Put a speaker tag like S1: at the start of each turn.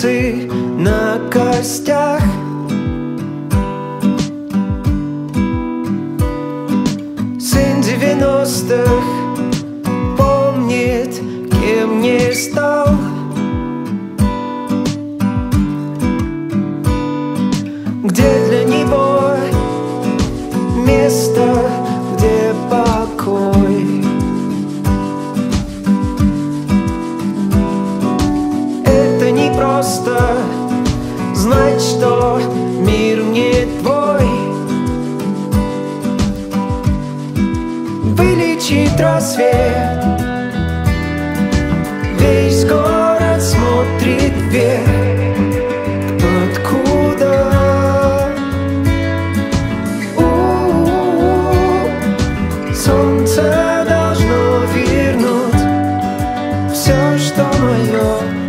S1: волосы на костях. Сын девяностых помнит, кем не стал. Где для него место? Знать, что мир не твой Вылечит рассвет. Весь город смотрит вверх Откуда? Солнце должно вернуть Все, что мое